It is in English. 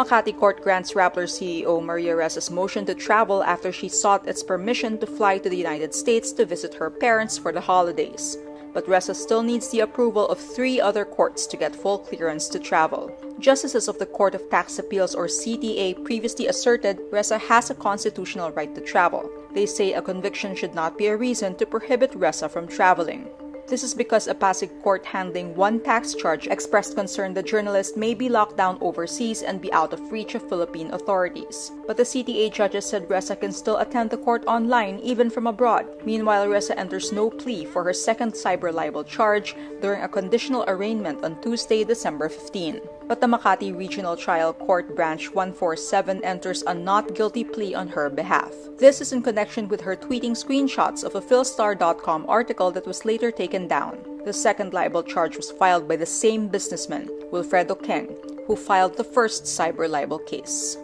Makati court grants Rappler CEO Maria Ressa's motion to travel after she sought its permission to fly to the United States to visit her parents for the holidays. But Ressa still needs the approval of three other courts to get full clearance to travel. Justices of the Court of Tax Appeals or CTA previously asserted Ressa has a constitutional right to travel. They say a conviction should not be a reason to prohibit Ressa from traveling. This is because a Pasig court handling one tax charge expressed concern the journalist may be locked down overseas and be out of reach of Philippine authorities. But the CTA judges said Ressa can still attend the court online even from abroad. Meanwhile, Ressa enters no plea for her second cyber libel charge during a conditional arraignment on Tuesday, December 15. But the Makati Regional Trial Court Branch 147 enters a not guilty plea on her behalf. This is in connection with her tweeting screenshots of a Philstar.com article that was later taken down. The second libel charge was filed by the same businessman, Wilfredo Keng, who filed the first cyber libel case.